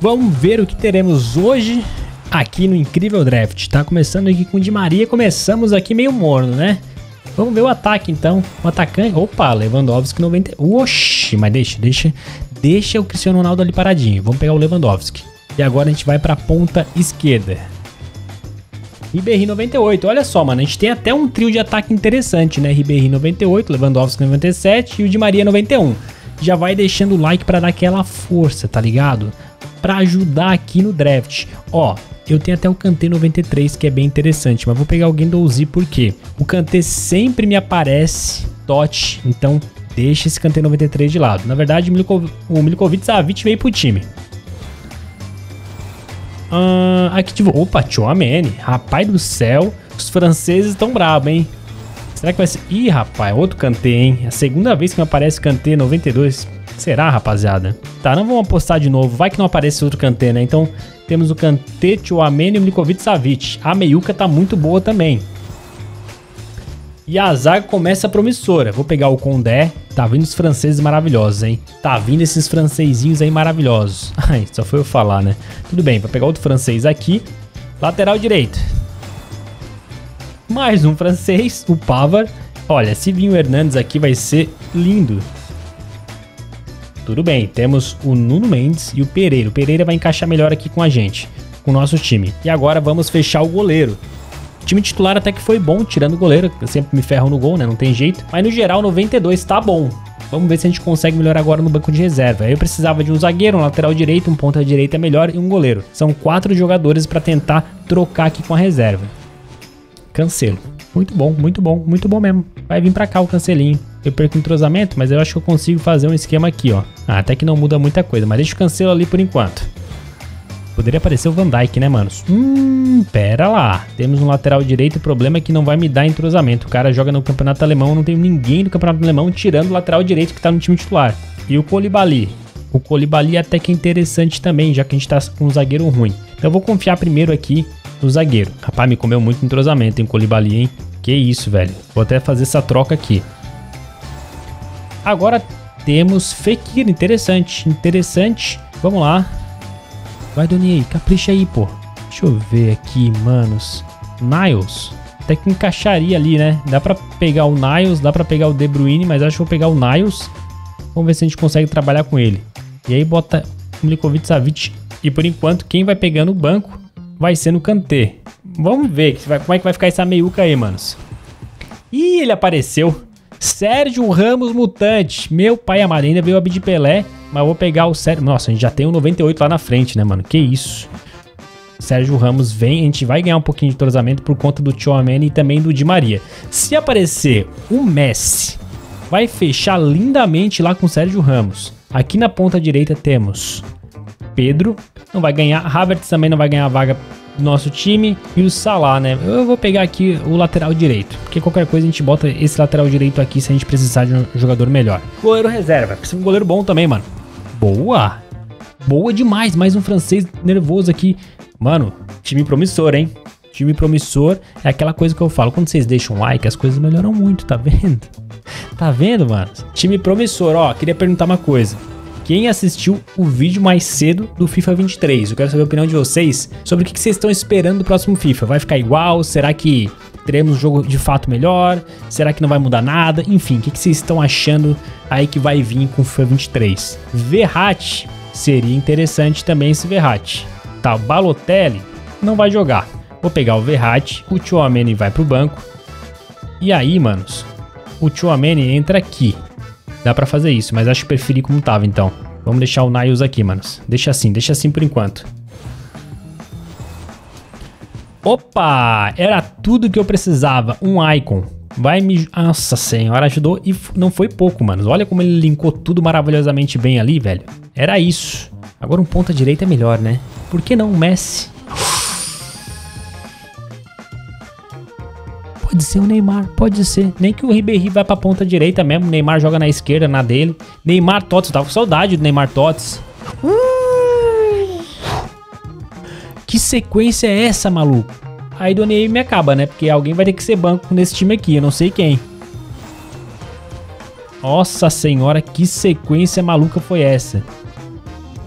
Vamos ver o que teremos hoje aqui no Incrível Draft. Tá começando aqui com o Di Maria, começamos aqui meio morno, né? Vamos ver o ataque então. O atacante. Opa, Lewandowski 90. Oxi, mas deixa, deixa. Deixa o Cristiano Ronaldo ali paradinho. Vamos pegar o Lewandowski. E agora a gente vai pra ponta esquerda. Ribéry 98. Olha só, mano, a gente tem até um trio de ataque interessante, né? Ribéry 98, Lewandowski 97 e o Di Maria 91. Já vai deixando o like para dar aquela força, tá ligado? Para ajudar aqui no draft. Ó, eu tenho até o Kanté 93 que é bem interessante, mas vou pegar o Guendouzi porque o Kanté sempre me aparece TOT, então deixa esse Kanté 93 de lado. Na verdade, o Milikovic Savic veio pro time. Uh, tipo, opa, Chouameni, rapaz do céu, os franceses estão bravos, hein? Será que vai ser... Ih, rapaz, outro Kanté, hein? É a segunda vez que me aparece Kanté 92. Será, rapaziada? Tá, não vamos apostar de novo. Vai que não aparece outro Kanté, né? Então, temos o Kanté, Chouameni e o Milikovic Savic. A meiuca tá muito boa também. E a zaga começa promissora. Vou pegar o Condé. Tá vindo os franceses maravilhosos, hein? Tá vindo esses francesinhos aí maravilhosos. Ai, só foi eu falar, né? Tudo bem, vou pegar outro francês aqui. Lateral direito. Mais um francês, o Pavar. Olha, se vir o Hernandes aqui vai ser lindo. Tudo bem, temos o Nuno Mendes e o Pereira. O Pereira vai encaixar melhor aqui com a gente, com o nosso time. E agora vamos fechar o goleiro. O time titular até que foi bom, tirando o goleiro, eu sempre me ferro no gol, né? Não tem jeito. Mas no geral, 92 tá bom. Vamos ver se a gente consegue melhorar agora no banco de reserva. Eu precisava de um zagueiro, um lateral direito, um ponta direita melhor e um goleiro. São quatro jogadores para tentar trocar aqui com a reserva. Cancelo. Muito bom, muito bom, muito bom mesmo. Vai vir pra cá o cancelinho. Eu perco o entrosamento, mas eu acho que eu consigo fazer um esquema aqui, ó. Ah, até que não muda muita coisa, mas deixa o cancelo ali por enquanto. Poderia aparecer o Van Dijk, né, manos? Hum, pera lá. Temos um lateral direito, o problema é que não vai me dar entrosamento. O cara joga no campeonato alemão, não tem ninguém no campeonato alemão tirando o lateral direito que tá no time titular. E o Colibali? O Colibali até que é interessante também, já que a gente tá com um zagueiro ruim. Então eu vou confiar primeiro aqui no zagueiro. Rapaz, me comeu muito entrosamento, hein, Colibali, hein? Que isso, velho. Vou até fazer essa troca aqui. Agora temos Fekir, interessante, interessante. Vamos lá. Vai, Doni, capricha aí, pô. Deixa eu ver aqui, manos. Niles. Até que encaixaria ali, né? Dá pra pegar o Niles, dá pra pegar o De Bruyne, mas acho que vou pegar o Niles. Vamos ver se a gente consegue trabalhar com ele. E aí bota Milikovic Savic. E por enquanto, quem vai pegando o banco vai ser no Kanté. Vamos ver como é que vai ficar essa meiuca aí, manos. Ih, ele apareceu. Sérgio Ramos Mutante. Meu pai amado, ainda veio a de Pelé. Mas vou pegar o Sérgio. Nossa, a gente já tem o 98 lá na frente, né, mano? Que isso. Sérgio Ramos vem, a gente vai ganhar um pouquinho de entrosamento por conta do Tchouameni e também do Di Maria. Se aparecer o Messi, vai fechar lindamente lá com o Sérgio Ramos. Aqui na ponta direita temos Pedro, não vai ganhar, Havertz também não vai ganhar vaga do nosso time e o Salah, né? Eu vou pegar aqui o lateral direito, porque qualquer coisa a gente bota esse lateral direito aqui se a gente precisar de um jogador melhor. Goleiro reserva, precisa de um goleiro bom também, mano. Boa! Boa demais, mais um francês nervoso aqui. Mano, time promissor, hein? Time promissor é aquela coisa que eu falo, quando vocês deixam um like, as coisas melhoram muito, tá vendo? Tá vendo, mano? Time promissor, ó, queria perguntar uma coisa. Quem assistiu o vídeo mais cedo do FIFA 23? Eu quero saber a opinião de vocês sobre o que vocês estão esperando do próximo FIFA. Vai ficar igual? Será que teremos um jogo de fato melhor? Será que não vai mudar nada? Enfim, o que vocês estão achando aí que vai vir com o FIFA 23? Verratti seria interessante também esse Verratti. Tá, Balotelli não vai jogar. Vou pegar o Verratti, o Chouameni vai pro banco. E aí, manos, o Chouameni entra aqui. Dá pra fazer isso, mas acho que preferi como tava, então. Vamos deixar o Niles aqui, manos. Deixa assim, deixa assim por enquanto. Opa! Era tudo que eu precisava. Um icon. Vai me... Nossa senhora, ajudou e não foi pouco, manos. Olha como ele linkou tudo maravilhosamente bem ali, velho. Era isso. Agora um ponta direita é melhor, né? Por que não o Messi? Pode ser o Neymar, pode ser. Nem que o Ribéry vá pra ponta direita mesmo. O Neymar joga na esquerda, na dele. Neymar Tots, tava com saudade do Neymar Tots. Que sequência é essa, maluco? Aí do Ney me acaba, né? Porque alguém vai ter que ser banco nesse time aqui, eu não sei quem. Nossa senhora, que sequência maluca foi essa?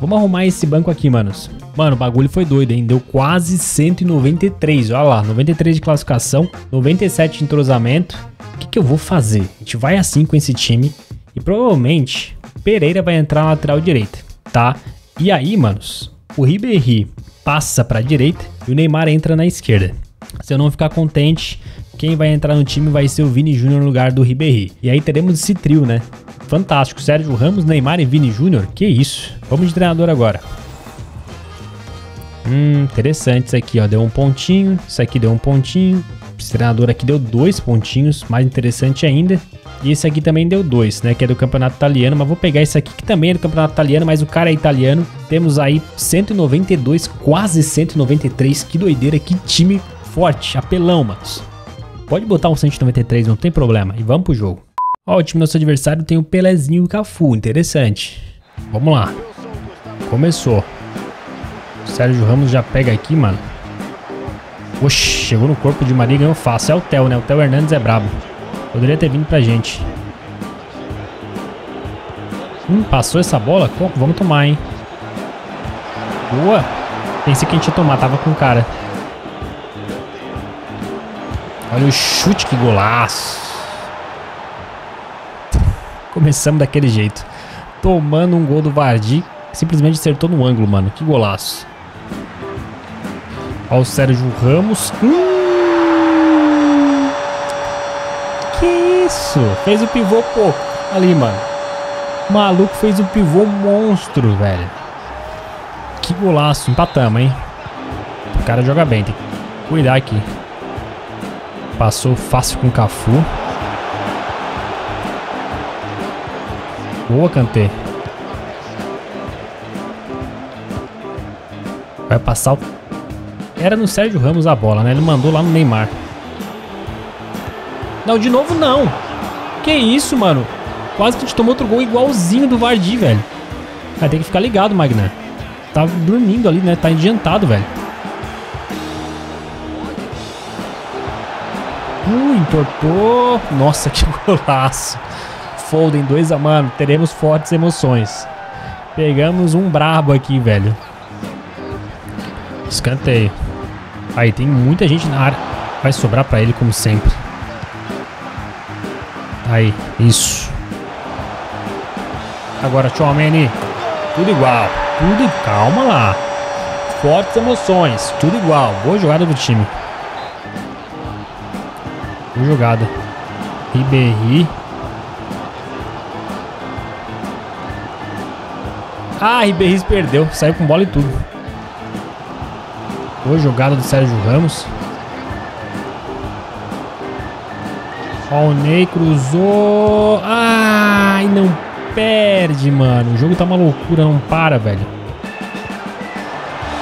Vamos arrumar esse banco aqui, manos. Mano, o bagulho foi doido, hein? Deu quase 193. Olha lá, 93 de classificação, 97 de entrosamento. O que, que eu vou fazer? A gente vai assim com esse time e provavelmente Pereira vai entrar na lateral direita, tá? E aí, manos, o Ribéry passa para a direita e o Neymar entra na esquerda. Se eu não ficar contente, quem vai entrar no time vai ser o Vini Júnior no lugar do Ribéry. E aí teremos esse trio, né? Fantástico, Sérgio Ramos, Neymar e Vini Júnior. Que isso? Vamos de treinador agora. Hum, interessante isso aqui, ó. Deu um pontinho, isso aqui deu um pontinho. Esse treinador aqui deu dois pontinhos, mais interessante ainda. E esse aqui também deu dois, né? Que é do campeonato italiano. Mas vou pegar esse aqui que também é do campeonato italiano, mas o cara é italiano. Temos aí 192, quase 193. Que doideira, que time forte, apelão, manos. Pode botar um 193, não tem problema. E vamos pro jogo. Ó, o time do nosso adversário tem o Pelezinho e o Cafu, interessante. Vamos lá. Começou. O Sérgio Ramos já pega aqui, mano. Oxi, chegou no corpo de Maria e ganhou fácil. É o Theo, né? O Theo Hernandes é brabo. Poderia ter vindo pra gente. Hum, passou essa bola? Vamos tomar, hein? Boa. Pensei que a gente ia tomar, tava com o cara. Olha o chute, que golaço. Começamos daquele jeito. Tomando um gol do Vardy. Simplesmente acertou no ângulo, mano. Que golaço. Olha o Sérgio Ramos. Hum. Que isso? Fez o pivô pouco. Ali, mano. O maluco fez o pivô monstro, velho. Que golaço. Empatamos, hein? O cara joga bem. Tem que cuidar aqui. Passou fácil com o Cafu. Boa, Kanté. Vai passar o... Era no Sérgio Ramos a bola, né? Ele mandou lá no Neymar. Não, de novo não. Que isso, mano? Quase que a gente tomou outro gol igualzinho do Vardy, velho. Vai ter que ficar ligado, Magna. Tá dormindo ali, né? Tá adiantado, velho. Uh, entortou. Nossa, que golaço. Foden 2 a mano. Teremos fortes emoções. Pegamos um brabo aqui, velho. Escanteio. Aí, tem muita gente na área. Vai sobrar pra ele, como sempre. Aí, isso. Agora, Chomeni. Tudo igual. Tudo calma lá. Fortes emoções. Tudo igual. Boa jogada do time. Boa jogada. Ribéry. Ah, Ribéry perdeu. Saiu com bola e tudo. Boa jogada do Sérgio Ramos. Ó, o Ney cruzou. Ai, não perde, mano. O jogo tá uma loucura, não para, velho.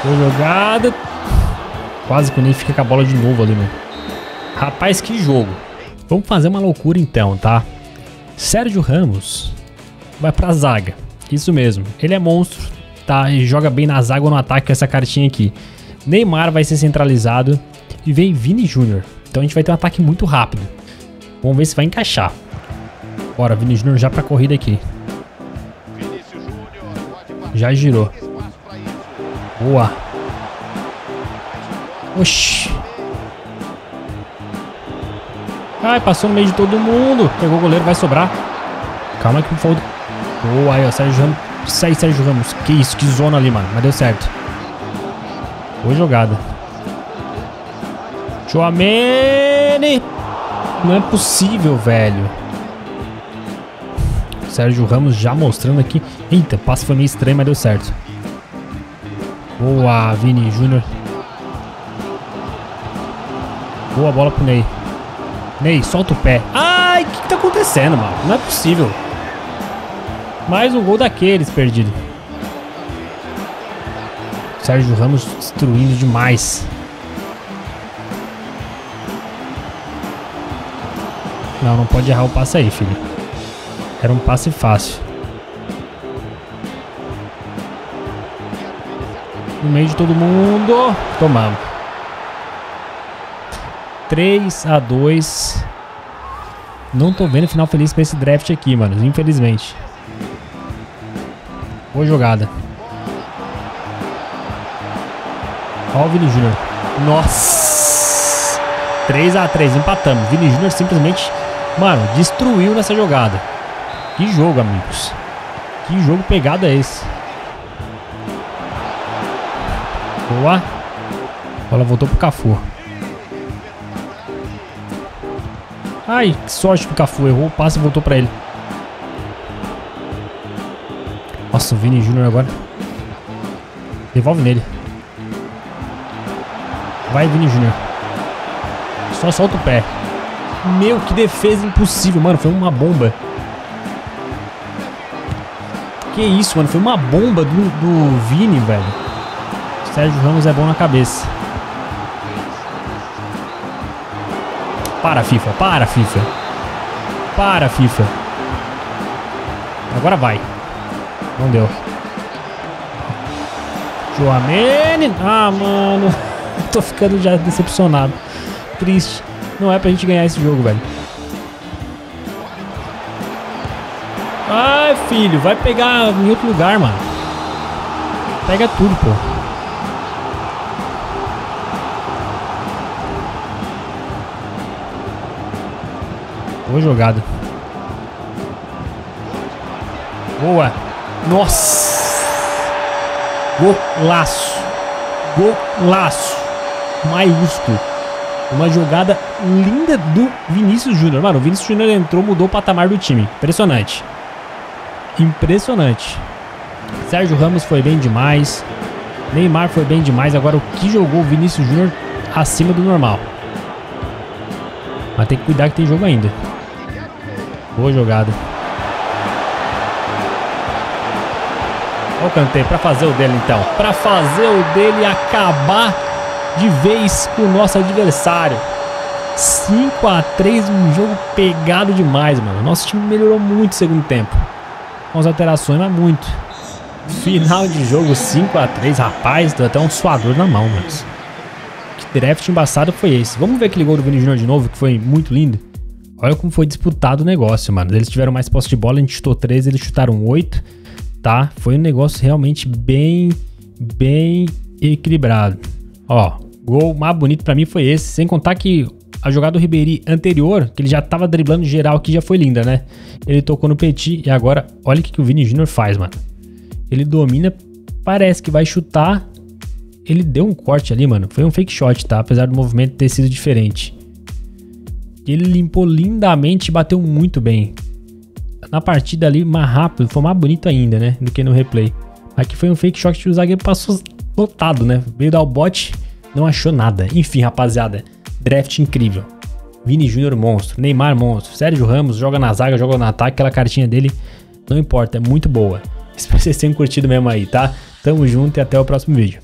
Boa jogada. Quase que o Ney fica com a bola de novo ali, mano. Rapaz, que jogo. Vamos fazer uma loucura então, tá? Sérgio Ramos vai pra zaga. Isso mesmo. Ele é monstro, tá? E joga bem na zaga ou no ataque com essa cartinha aqui. Neymar vai ser centralizado e vem Vini Júnior. Então a gente vai ter um ataque muito rápido. Vamos ver se vai encaixar. Bora, Vini Júnior já pra corrida aqui. Já girou. Boa. Oxi. Ai, passou no meio de todo mundo. Pegou o goleiro, vai sobrar. Calma que falta. Boa aí, ó. Sérgio Ramos. Sai, Sérgio Ramos. Que isso, que zona ali, mano. Mas deu certo. Boa jogada. Chouameni. Não é possível, velho. Sérgio Ramos já mostrando aqui. Eita, passe foi meio estranho, mas deu certo. Boa, Vini Júnior. Boa bola pro Ney. Ney, solta o pé. Ai, o que, que tá acontecendo, mano? Não é possível. Mais um gol daqueles perdido. Sérgio Ramos destruindo demais. Não, não pode errar o passe aí, filho. Era um passe fácil. No meio de todo mundo. Tomamos. 3 a 2 Não tô vendo final feliz pra esse draft aqui, mano. Infelizmente. Boa jogada. Ó o Vini Júnior. Nossa! 3x3, empatamos. Vini Júnior simplesmente, mano, destruiu nessa jogada. Que jogo, amigos. Que jogo pegado é esse? Boa. Bola voltou pro Cafu. Ai, que sorte pro Cafu. Errou o passe e voltou pra ele. Nossa, o Vini Júnior agora. Devolve nele. Vai, Vini Júnior. Só solta o pé. Meu, que defesa impossível, mano. Foi uma bomba. Que isso, mano. Foi uma bomba do, do Vini, velho. Sérgio Ramos é bom na cabeça. Para, FIFA. Para, FIFA. Para, FIFA. Agora vai. Não deu. Joamene. Ah, mano. Tô ficando já decepcionado. Triste. Não é pra gente ganhar esse jogo, velho. Ai, filho. Vai pegar em outro lugar, mano. Pega tudo, pô. Boa jogada. Boa. Nossa. Golaço. Golaço. Maiúsculo. Uma jogada linda do Vinícius Júnior. Mano, o Vinícius Júnior entrou, mudou o patamar do time. Impressionante. Impressionante. Sérgio Ramos foi bem demais. Neymar foi bem demais. Agora o que jogou o Vinícius Júnior acima do normal. Mas tem que cuidar que tem jogo ainda. Boa jogada. Olha o Kanté para fazer o dele então. Para fazer o dele acabar de vez o nosso adversário. 5 a 3 um jogo pegado demais, mano. Nosso time melhorou muito no segundo tempo. Com as alterações, mas muito. Final de jogo 5 a 3 rapaz, deu até um suador na mão, mano. Que draft embaçado foi esse? Vamos ver aquele gol do Vini Júnior de novo, que foi muito lindo. Olha como foi disputado o negócio, mano. Eles tiveram mais posse de bola, a gente chutou 13, eles chutaram 8, tá? Foi um negócio realmente bem, bem equilibrado. Ó, gol mais bonito para mim foi esse, sem contar que a jogada do Ribeirinho anterior, que ele já tava driblando geral aqui, já foi linda, né? Ele tocou no Petit e agora, olha o que, que o Vini Júnior faz, mano. Ele domina, parece que vai chutar. Ele deu um corte ali, mano. Foi um fake shot, tá? Apesar do movimento ter sido diferente. Ele limpou lindamente e bateu muito bem. Na partida ali, mais rápido, foi mais bonito ainda, né? Do que no replay. Aqui foi um fake shot que o zagueiro passou lotado, né? Veio dar o bote, não achou nada. Enfim, rapaziada, draft incrível. Vini Júnior monstro, Neymar monstro, Sérgio Ramos joga na zaga, joga no ataque, aquela cartinha dele, não importa, é muito boa. Espero que vocês tenham curtido mesmo aí, tá? Tamo junto e até o próximo vídeo.